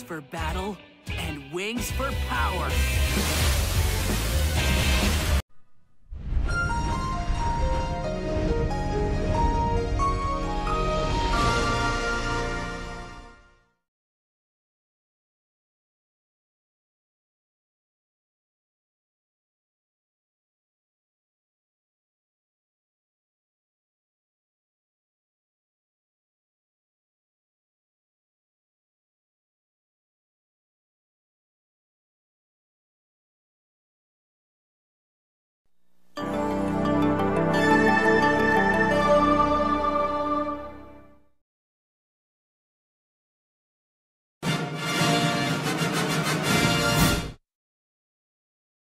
For battle and wings for power.